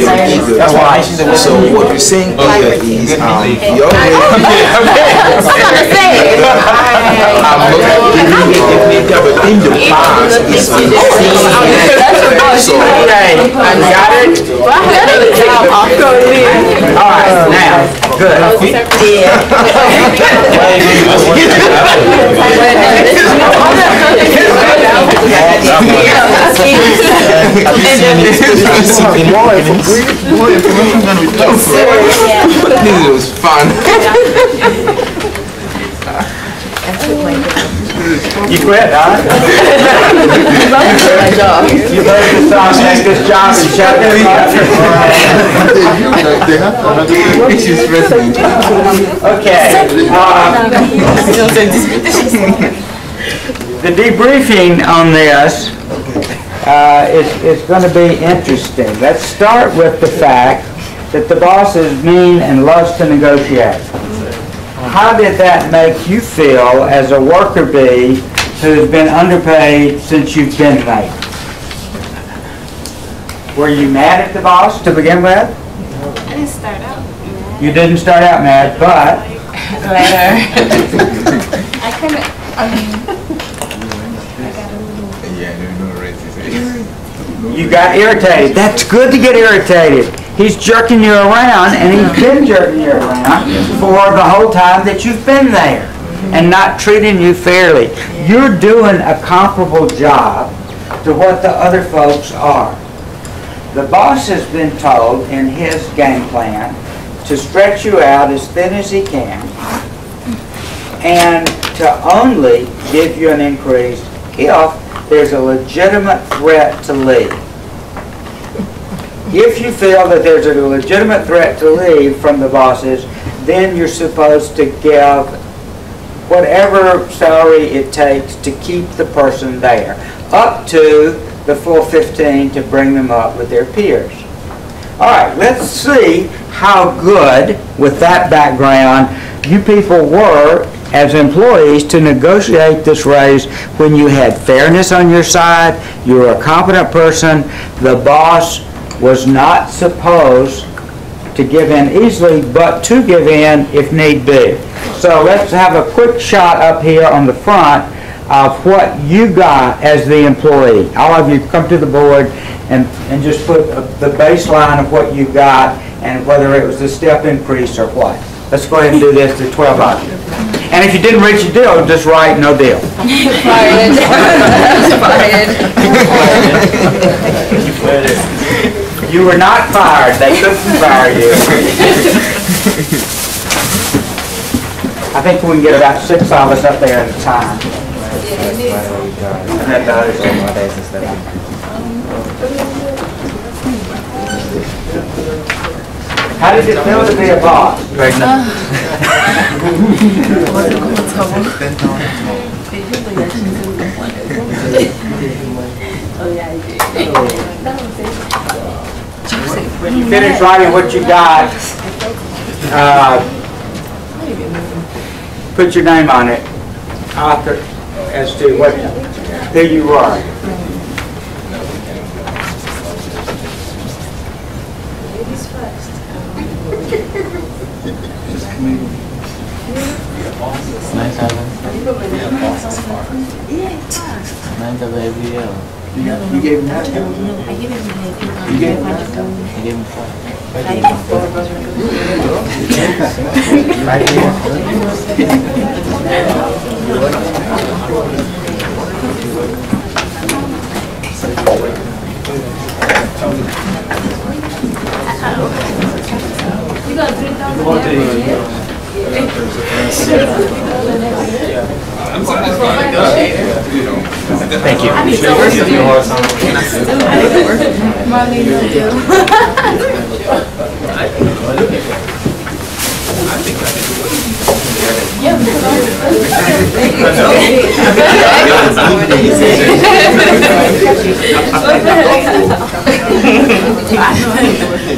That's why. So what you're saying here is, um, you. already. Um, but in the past, it's been seen. So, Okay, I got it. All right, now, good. more information, more information than we thought. This was fun. You quit, huh? You heard the song, make this job and shut it It's just. Okay. uh, The debriefing on this uh, is, is going to be interesting. Let's start with the fact that the boss is mean and loves to negotiate. How did that make you feel as a worker bee who's been underpaid since you've been late? Were you mad at the boss to begin with? I didn't start out mad. You didn't start out mad, but Later. I kind of, I mean, I got a little. Yeah, no, no racism. You got irritated. That's good to get irritated. He's jerking you around, and he's been jerking you around for the whole time that you've been there and not treating you fairly. You're doing a comparable job to what the other folks are. The boss has been told in his game plan to stretch you out as thin as he can and to only give you an increase if there's a legitimate threat to leave. If you feel that there's a legitimate threat to leave from the bosses, then you're supposed to give whatever salary it takes to keep the person there, up to the full 15 to bring them up with their peers. All right, let's see how good, with that background, you people were as employees to negotiate this raise when you had fairness on your side, you were a competent person, the boss was not supposed to give in easily, but to give in if need be. So let's have a quick shot up here on the front of what you got as the employee. All of you come to the board and, and just put the baseline of what you got and whether it was a step increase or what. Let's go ahead and do this to 12 of you. And if you didn't reach a deal, just write no deal. Fired. Fired. You were not fired, they couldn't fire you. I think we can get about six of us up there at a time. And then the others. How did it feel to be a boss? When you finish writing what you got, uh, put your name on it, author, as to what, who you are. Nine baby, yeah. You gave him that? I give him my You gave him that? I gave him four. I give him four Right here. You got three thousand. Thank you. Mommy, no deal.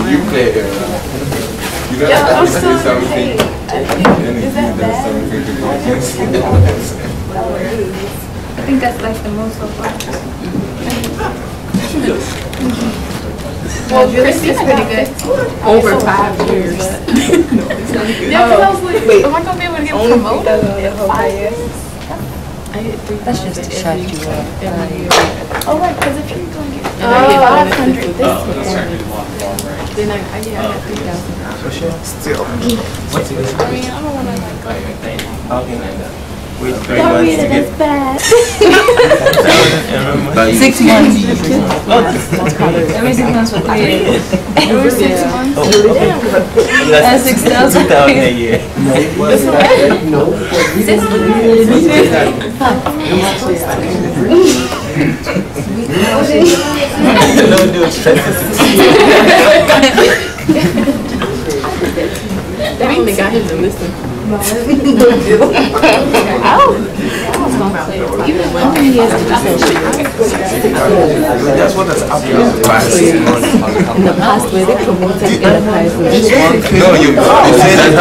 You play it. You know, I'm that's so something. Is that bad? I think that's like the most so far. Well, Christina's pretty good. Over five years. Yeah, 'cause I was like, am I gonna be able to get promoted? That's just to shut you up. Oh, right, because if you're gonna get oh, And I get five bonuses hundred for this this year, Then I, I, yeah, I got three thousand. I mean, I don't wanna like go. With three months to get Six months. Oh. Every six months for three years. Every six months. Oh, that's six thousand. two thousand a year. No, do expenses. They only got him to listen. That's what that's up In the past, where they promoted enterprise. No, you, you say that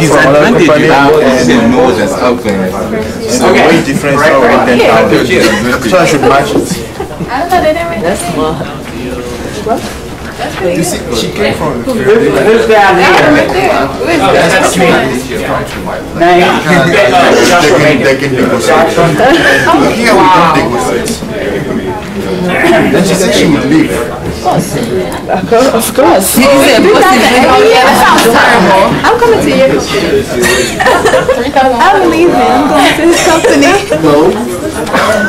his advantage you have is the nose that's open. It's a way different from ten thousand. So I should match it. I don't know, they didn't. That's smart. You see, she came from. Who's who's down here? Name? Oh, they can, they can negotiate. Here we don't negotiate. Oh, then she said she would leave. Of course. He oh, said, Oh, yeah, that sounds terrible. I'm coming to you. I'm leaving, I'm going to his company.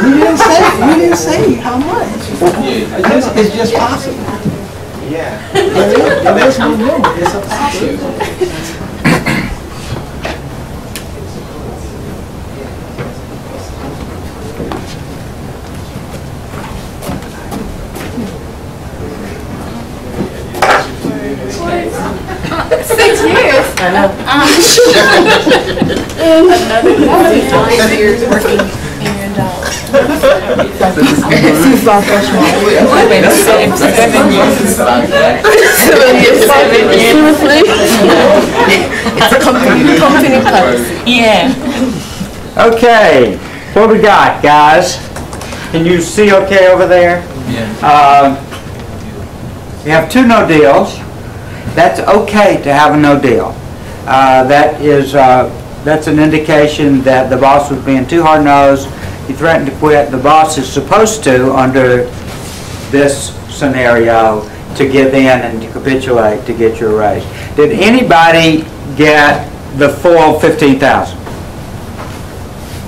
You didn't say, you didn't say how much. It's just, it's just possible. Yeah. There is, there is no number, it's a possibility. Six years. I know. Ah, Another Five years working in your job. Wait a second. Seven years. Seven years. Seven years. It's a company, company policy. Yeah. Okay, what we got, guys? Can you see okay over there? Yeah. We have two no deals. That's okay to have a no deal. Uh, That is, uh, that's an indication that the boss was being too hard-nosed. He threatened to quit. The boss is supposed to, under this scenario, to give in and to capitulate to get your raise. Did anybody get the full 15,000?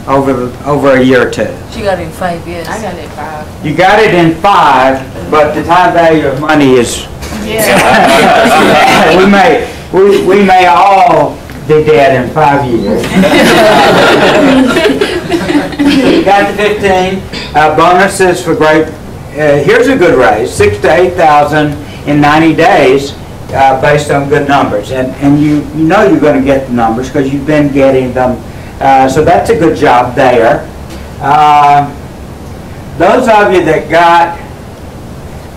Over, over a year or two? She got it in five years. I got it five. You got it in five, but the time value of money is, Yeah. we may, we, we may all be dead in five years. Got the fifteen, uh, bonuses for great, uh, here's a good raise, six to eight thousand in ninety days, uh, based on good numbers. And, and you, you know you're gonna get the numbers, because you've been getting them. Uh, so that's a good job there. Uh, those of you that got,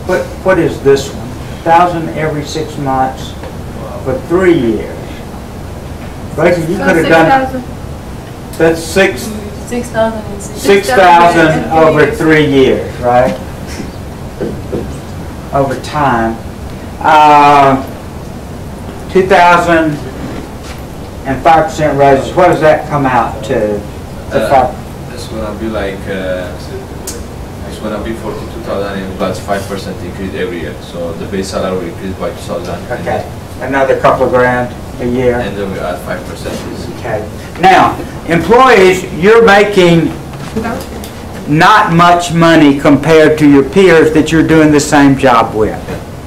what, what is this one? Thousand every six months for three years. Rachel, you could have done, that's six, Six thousand and six. six thousand over three years, right? Over time. Uh, two thousand and five percent raises, what does that come out to? The Uh, five- That's gonna be like, uh, it's gonna be forty-two thousand and plus five percent increase every year. So the base salary will increase by two thousand. Okay, another couple of grand a year. And then we add five percent. Okay. Now, employees, you're making not much money compared to your peers that you're doing the same job with.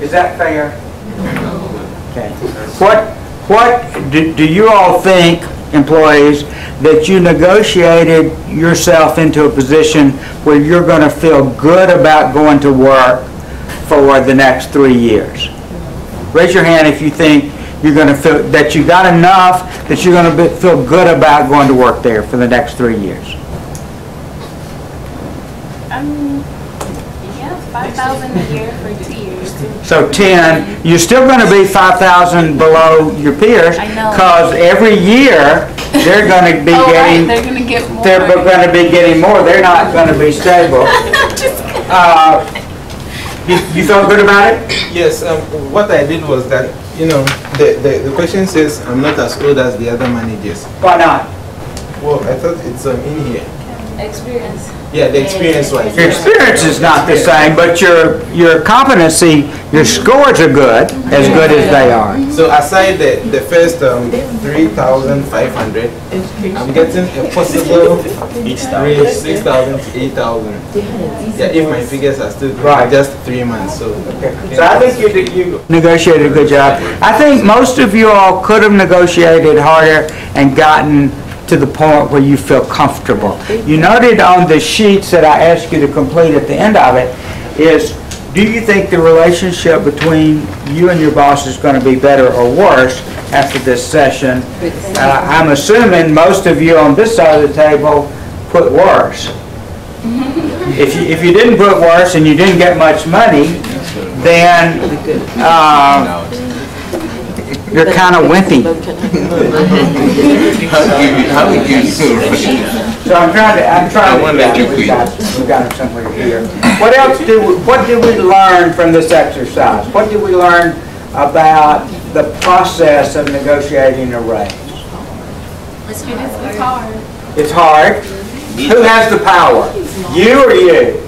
Is that fair? Okay. What, what, do do you all think, employees, that you negotiated yourself into a position where you're going to feel good about going to work for the next three years? Raise your hand if you think you're going to feel, that you got enough, that you're going to feel good about going to work there for the next three years. Um, yeah, five thousand a year for two years. So 10, you're still going to be 5,000 below your peers. Because every year, they're going to be Oh, right, getting, they're gonna get more. they're going to be getting more, they're not going to be stable. Uh, You, you felt good about it? Yes, um, what I did was that, you know, the, the, the question says I'm not as old as the other managers. Why not? Well, I thought it's um, in here. Experience. Yeah, the experience wise. Your experience is not the same, but your, your competency, your scores are good, as good as they are. So aside the, the first um, 3,500, I'm getting a possible range 6,000 to 8,000. Yeah, if my figures are still Right. just three months, so. okay. So I think you, did- you negotiated a good job. I think most of you all could have negotiated harder and gotten to the point where you feel comfortable. You noted on the sheets that I asked you to complete at the end of it is, do you think the relationship between you and your boss is going to be better or worse after this session? Uh, I'm assuming most of you on this side of the table put worse. If you, if you didn't put worse and you didn't get much money, then, uh, you're kind of wimpy. How would you So I'm trying to, I'm trying I to. let you We've got- We've got it somewhere here. What else do, we- what did we learn from this exercise? What did we learn about the process of negotiating a raise? It's hard. It's hard. Who has the power? You or you?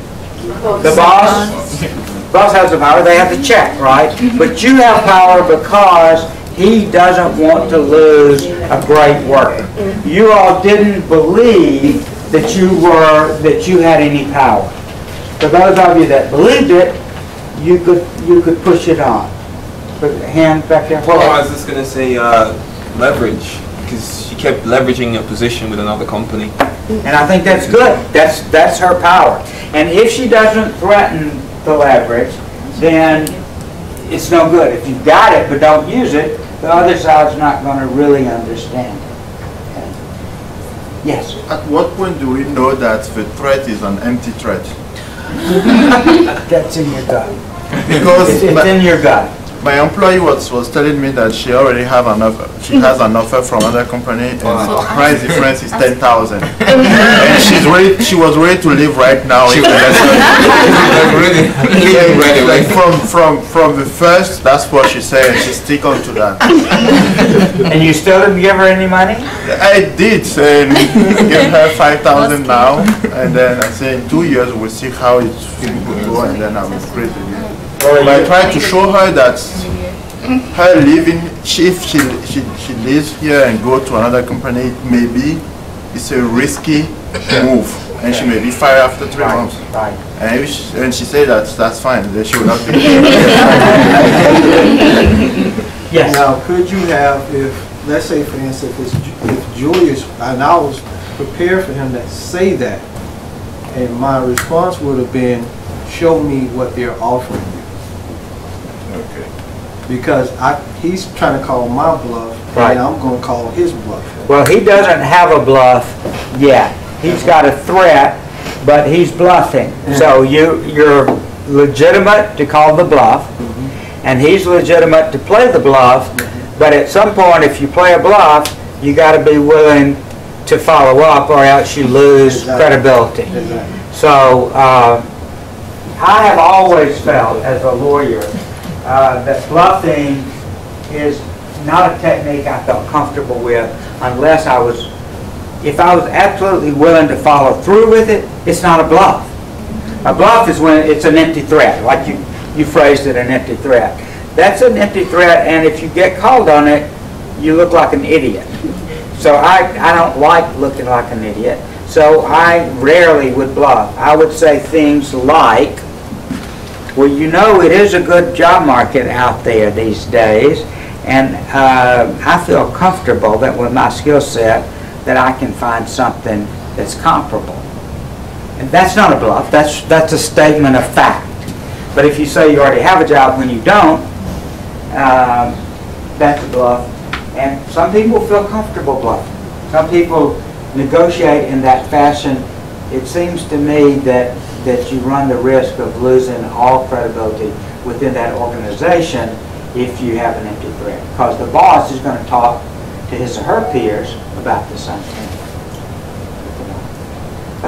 The boss? Boss has the power, they have to check, right? But you have power because he doesn't want to lose a great worker. You all didn't believe that you were, that you had any power. For those of you that believed it, you could, you could push it on. Put a hand back there. Well, I was just gonna say uh, leverage, because she kept leveraging her position with another company. And I think that's good. That's, that's her power. And if she doesn't threaten the leverage, then it's no good. If you've got it but don't use it, the other side's not going to really understand it. Okay. Yes? At what point do we know that the threat is an empty threat? That's in your gut. Because It's it's in your gut. My employee was, was telling me that she already have an offer, she mm-hmm. has an offer from another company and the price difference is ten thousand. And she's ready, she was ready to leave right now. if the lesson- really, Yeah, right like from, from, from the first, that's what she said, and she stick on to that. And you still didn't give her any money? I did, and give her five thousand now, and then I say in two years we'll see how it's will go, and then I will create again. But I try to show her that her living, she, if she, she, she lives here and go to another company, maybe it's a risky move, and she may be fired after three months. Right. And, if she, and she said that that's fine, that she will not be. Yes? Now, could you have, if, let's say for instance, if it's if Julius, and I was prepared for him to say that, and my response would have been, show me what they're offering you. Okay. Because I, he's trying to call my bluff, Right. and I'm gonna call his bluff. Well, he doesn't have a bluff yet. He's got a threat, but he's bluffing. So mm-hmm. you, you're legitimate to call the bluff, mm-hmm. and he's legitimate to play the bluff, mm-hmm. but at some point, if you play a bluff, you gotta be willing to follow up, or else you lose Exactly. credibility. Exactly. So, uh, I have always felt as a lawyer uh, that bluffing is not a technique I felt comfortable with unless I was, if I was absolutely willing to follow through with it, it's not a bluff. A bluff is when it's an empty threat, like you, you phrased it, an empty threat. That's an empty threat, and if you get called on it, you look like an idiot. So I, I don't like looking like an idiot, so I rarely would bluff. I would say things like, well, you know, it is a good job market out there these days, and uh, I feel comfortable that with my skill set, that I can find something that's comparable. And that's not a bluff, that's, that's a statement of fact. But if you say you already have a job when you don't, um, that's a bluff. And some people feel comfortable bluffing. Some people negotiate in that fashion. It seems to me that, that you run the risk of losing all credibility within that organization if you have an empty threat. Because the boss is going to talk to his or her peers about the same thing.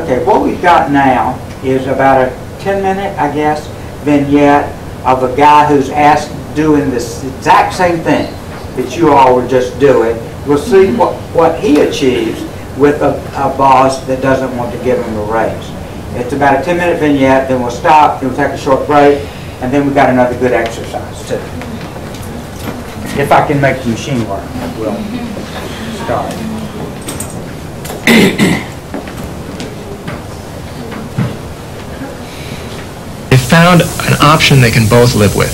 Okay, what we've got now is about a 10 minute, I guess, vignette of a guy who's asked, doing this exact same thing that you all were just doing. We'll see what, what he achieves with a, a boss that doesn't want to give him a raise. It's about a 10-minute vignette, then we'll stop, then we'll take a short break, and then we've got another good exercise too. If I can make the machine work, we'll start. They found an option they can both live with.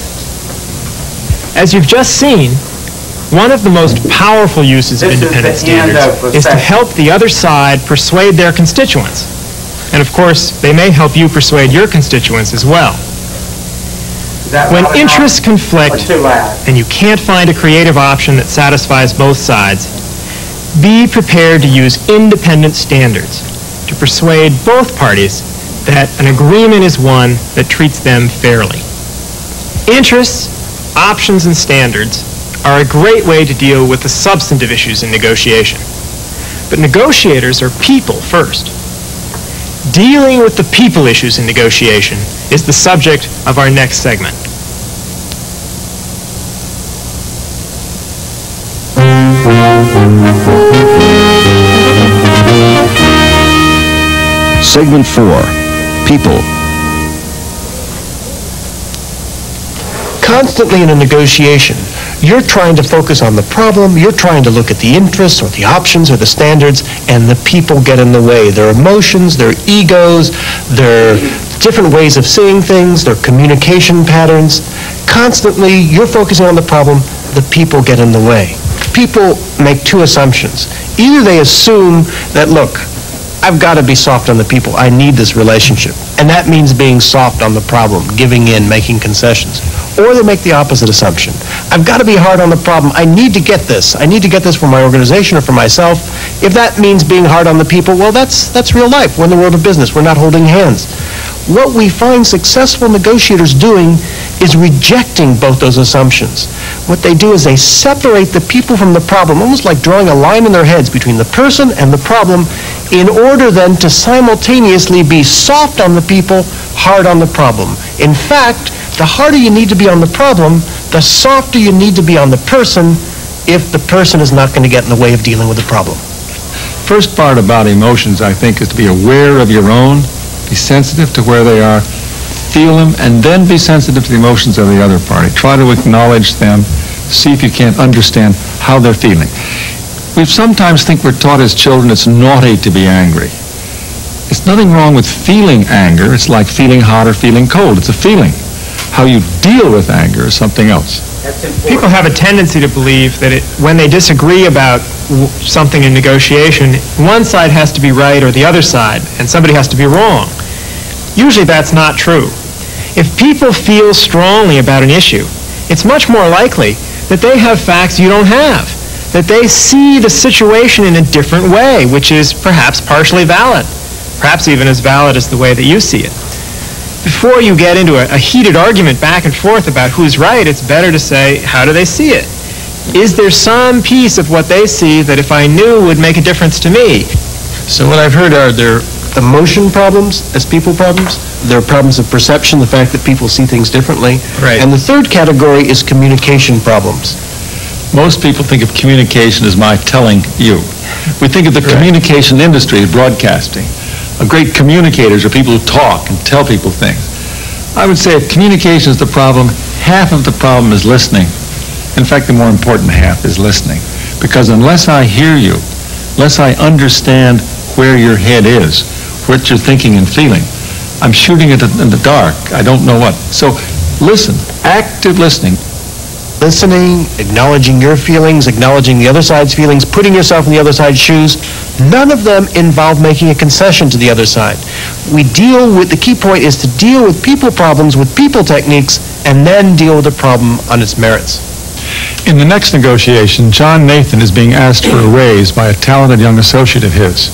As you've just seen, one of the most powerful uses of This is independent standards is to help the other side persuade their constituents. And of course, they may help you persuade your constituents as well. When interests conflict and you can't find a creative option that satisfies both sides, be prepared to use independent standards to persuade both parties that an agreement is one that treats them fairly. Interests, options, and standards are a great way to deal with the substantive issues in negotiation. But negotiators are people first. Dealing with the people issues in negotiation is the subject of our next segment. Segment 4 People. constantly in a negotiation, you're trying to focus on the problem, you're trying to look at the interests or the options or the standards, and the people get in the way. Their emotions, their egos, their different ways of seeing things, their communication patterns. Constantly, you're focusing on the problem, the people get in the way. People make two assumptions. Either they assume that, look, I've got to be soft on the people. I need this relationship. And that means being soft on the problem, giving in, making concessions. Or they make the opposite assumption. I've got to be hard on the problem. I need to get this. I need to get this for my organization or for myself. If that means being hard on the people, well, that's, that's real life. We're in the world of business. We're not holding hands. What we find successful negotiators doing is rejecting both those assumptions. What they do is they separate the people from the problem, almost like drawing a line in their heads between the person and the problem, in order then to simultaneously be soft on the people, hard on the problem. In fact, the harder you need to be on the problem, the softer you need to be on the person if the person is not going to get in the way of dealing with the problem. First part about emotions, I think, is to be aware of your own, be sensitive to where they are, feel them, and then be sensitive to the emotions of the other party. Try to acknowledge them, see if you can't understand how they're feeling. We sometimes think we're taught as children it's naughty to be angry. It's nothing wrong with feeling anger. It's like feeling hot or feeling cold. It's a feeling. How you deal with anger is something else. That's. People have a tendency to believe that it, when they disagree about w- something in negotiation, one side has to be right or the other side, and somebody has to be wrong. Usually that's not true. If people feel strongly about an issue, it's much more likely that they have facts you don't have, that they see the situation in a different way, which is perhaps partially valid, perhaps even as valid as the way that you see it before you get into a, a heated argument back and forth about who's right, it's better to say, how do they see it? Is there some piece of what they see that if I knew would make a difference to me? So what I've heard are there emotion problems as people problems. There are problems of perception, the fact that people see things differently. Right. And the third category is communication problems. Most people think of communication as my telling you. We think of the communication industry as broadcasting. Great communicators are people who talk and tell people things. I would say if communication is the problem, half of the problem is listening. In fact, the more important half is listening. Because unless I hear you, unless I understand where your head is, what you're thinking and feeling, I'm shooting it in the dark. I don't know what. So listen, active listening. Listening, acknowledging your feelings, acknowledging the other side's feelings, putting yourself in the other side's shoes, none of them involve making a concession to the other side. We deal with, the key point is to deal with people problems with people techniques and then deal with the problem on its merits. In the next negotiation, John Nathan is being asked for a raise by a talented young associate of his.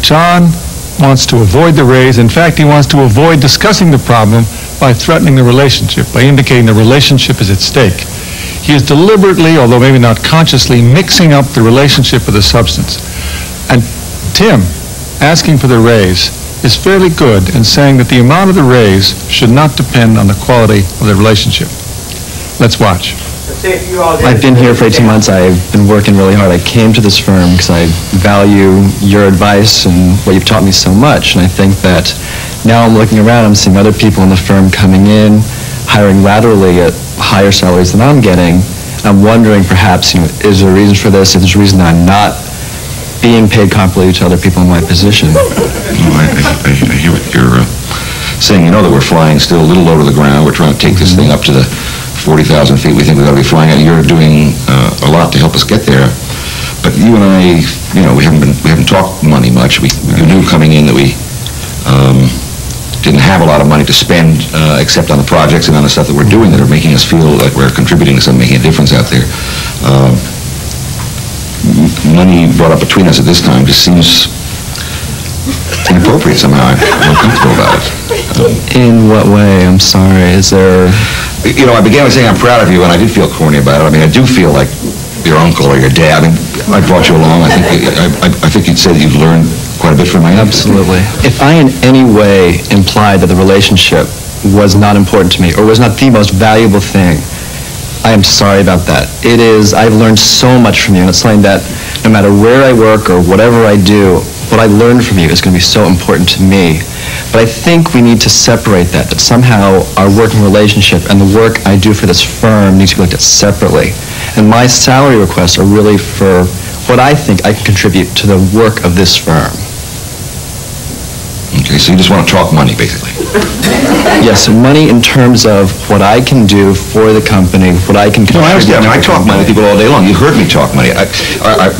John wants to avoid the raise. In fact, he wants to avoid discussing the problem by threatening the relationship, by indicating the relationship is at stake. He is deliberately, although maybe not consciously, mixing up the relationship with the substance. And Tim, asking for the raise, is fairly good in saying that the amount of the raise should not depend on the quality of the relationship. Let's watch. I've been here for 18 months. I've been working really hard. I came to this firm because I value your advice and what you've taught me so much. And I think that now I'm looking around, I'm seeing other people in the firm coming in, hiring laterally at higher salaries than I'm getting. I'm wondering perhaps, you know, is there a reason for this? Is there a reason that I'm not being paid comparably to other people in my position? No, I, I, I hear what you're uh, saying. You know that we're flying still a little low to the ground. We're trying to take this thing up to the 40,000 feet we think we ought to be flying at. You're doing uh, a lot to help us get there. But you and I, you know, we haven't been, we haven't talked money much. We, we knew coming in that we um, didn't have a lot of money to spend uh, except on the projects and on the stuff that we're doing that are making us feel like we're contributing to something, making a difference out there. Um, m- money brought up between us at this time just seems inappropriate somehow. I'm uncomfortable about it. In what way? I'm sorry. Is there... You know, I began by saying I'm proud of you, and I did feel corny about it. I mean, I do feel like your uncle or your dad. I mean, I brought you along. I think, I, I, I think you'd say that you've learned quite a bit from my Absolutely. If I in any way implied that the relationship was not important to me or was not the most valuable thing, I am sorry about that. It is, I've learned so much from you, and it's something that no matter where I work or whatever I do, what I learned from you is going to be so important to me. But I think we need to separate that, that somehow our working relationship and the work I do for this firm needs to be looked at separately. And my salary requests are really for what I think I can contribute to the work of this firm. Okay, so you just want to talk money, basically. Yes, money in terms of what I can do for the company, what I can No, I understand. I mean, I talk money to people all day long. You heard me talk money. I, I,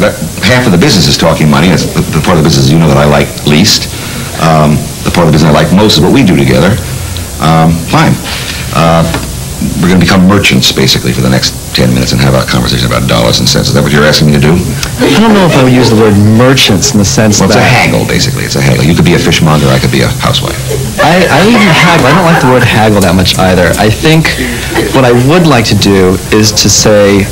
half of the business is talking money. That's the, the part of the business you know that I like least. Um, the part of the business I like most is what we do together. Um, fine. Uh, we're going to become merchants, basically, for the next 10 minutes and have a conversation about dollars and cents. Is that what you're asking me to do? I don't know if I would use the word merchants in the sense Well, it's a haggle, basically. It's a haggle. You could be a fishmonger, I could be a housewife. I, I even haggle, I don't like the word haggle that much either. I think what I would like to do is to say,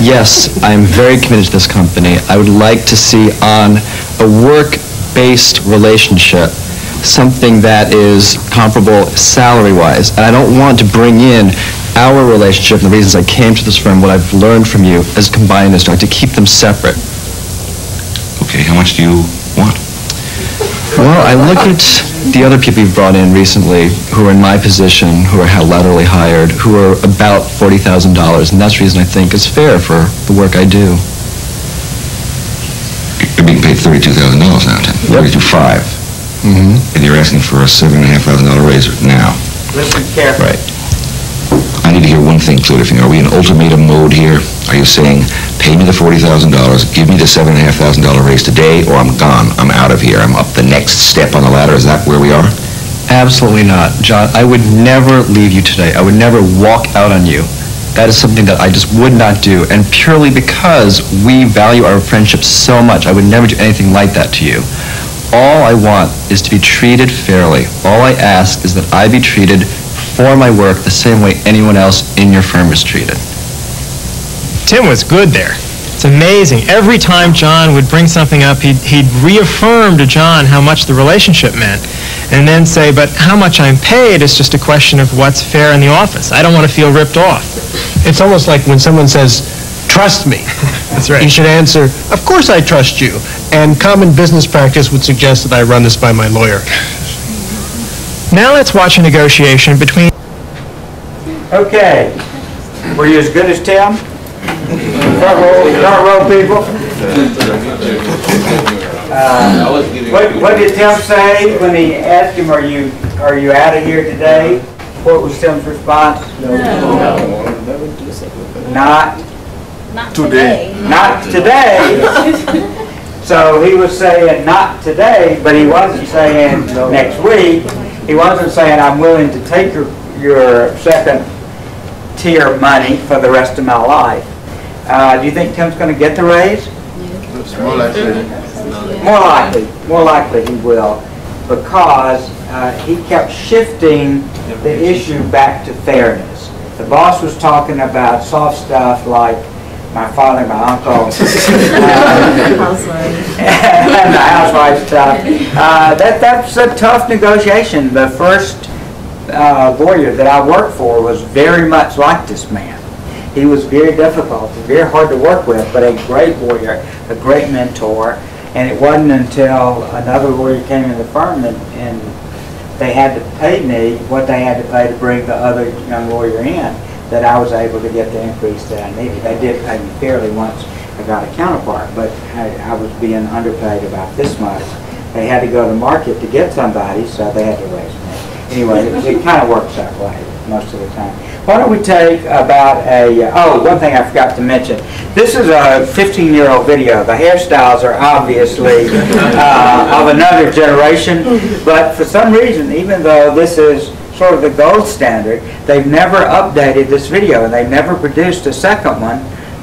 yes, I'm very committed to this company. I would like to see on a work-based relationship something that is comparable salary-wise. And I don't want to bring in our relationship and the reasons I came to this firm, what I've learned from you, as combined as to to keep them separate. Okay, how much do you want? Well, I look at the other people you've brought in recently who are in my position, who are ha- laterally hired, who are about $40,000, and that's the reason I think is fair for the work I do. You're being paid $32,000 now, Tim. Thirty-two-five. Mm-hmm. And you're asking for a $7,500 raise now. Listen carefully. Right. I need to hear one thing clearly from you. Are we in ultimatum mode here? Are you saying, pay me the $40,000, give me the $7,500 raise today, or I'm gone, I'm out of here, I'm up the next step on the ladder? Is that where we are? Absolutely not. John, I would never leave you today. I would never walk out on you. That is something that I just would not do, and purely because we value our friendship so much, I would never do anything like that to you. All I want is to be treated fairly. All I ask is that I be treated for my work the same way anyone else in your firm is treated. Tim was good there. It's amazing. Every time John would bring something up, he'd, he'd reaffirm to John how much the relationship meant, and then say, but how much I'm paid is just a question of what's fair in the office. I don't want to feel ripped off. It's almost like when someone says, "Trust me." That's right. You should answer, "Of course I trust you." And common business practice would suggest that I run this by my lawyer. Now let's watch a negotiation between Okay. Were you as good as Tim? Front row, front row people? Uh, What, what did Tim say when he asked him, are you, are you out of here today? What was Tim's response? Not Not today. Not today. So he was saying not today, but he wasn't saying next week. He wasn't saying I'm willing to take your, your second tier money for the rest of my life. Uh, do you think Tim's gonna get the raise? More likely. More likely, more likely he will, because uh, he kept shifting the issue back to fairness. The boss was talking about soft stuff like my father, my uncle, and the housewife stuff. Uh, that, that's a tough negotiation. The first uh, lawyer that I worked for was very much like this man. He was very difficult, very hard to work with, but a great lawyer, a great mentor. And it wasn't until another lawyer came in the firm and, and they had to pay me what they had to pay to bring the other young lawyer in that I was able to get the increase that I needed. They did pay me fairly once I got a counterpart, but I, I was being underpaid about this much. They had to go to market to get somebody, so they had to raise me. Anyway, it, it kind of works that way most of the time. Why don't we take about a, oh, one thing I forgot to mention. This is a 15-year-old video. The hairstyles are obviously uh, of another generation, but for some reason, even though this is sort of the gold standard, they've never updated this video, and they've never produced a second one,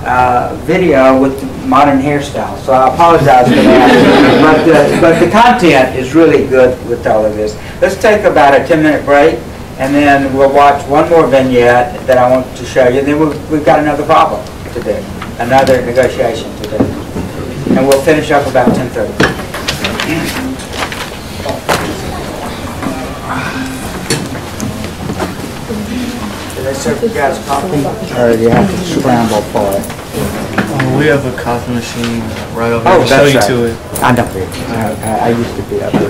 uh, video with modern hairstyles. So I apologize for that. but, uh, but the content is really good with all of this. Let's take about a 10-minute break, and then we'll watch one more vignette that I want to show you. Then we've, we've got another problem to do, another negotiation to do. And we'll finish up about 10.30. I serve you guys coffee? Or do you have to scramble for it? Oh, we have a coffee machine right over Oh, there. I'll show you right. to it. I know. I, I- I used to be up there.